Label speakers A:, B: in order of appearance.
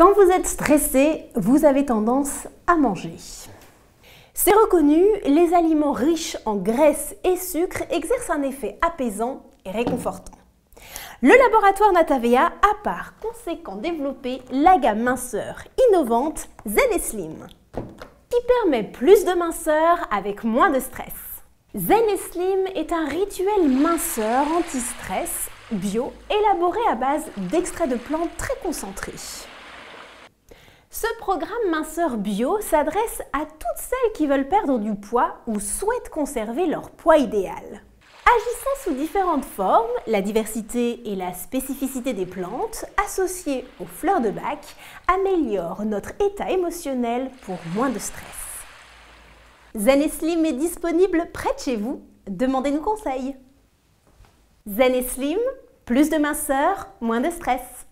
A: Quand vous êtes stressé, vous avez tendance à manger. C'est reconnu, les aliments riches en graisse et sucre exercent un effet apaisant et réconfortant. Le laboratoire Natavea a par conséquent développé la gamme minceur innovante Zen Slim, qui permet plus de minceur avec moins de stress. Zen Slim est un rituel minceur anti-stress bio élaboré à base d'extraits de plantes très concentrés. Ce programme minceur bio s'adresse à toutes celles qui veulent perdre du poids ou souhaitent conserver leur poids idéal. Agissant sous différentes formes, la diversité et la spécificité des plantes, associées aux fleurs de bac, améliorent notre état émotionnel pour moins de stress. Zen Slim est disponible près de chez vous. Demandez-nous conseil. Zen Slim, plus de minceur, moins de stress.